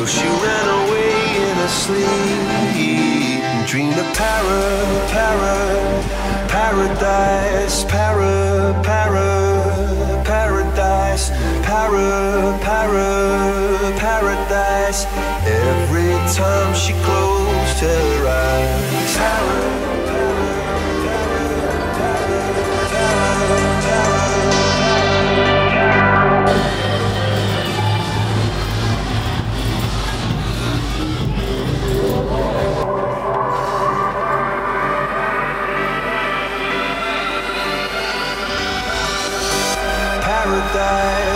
So she ran away in her sleep and dreamed of para, para, paradise, para, para, paradise, para, para, paradise. Every time she closed her eyes. die.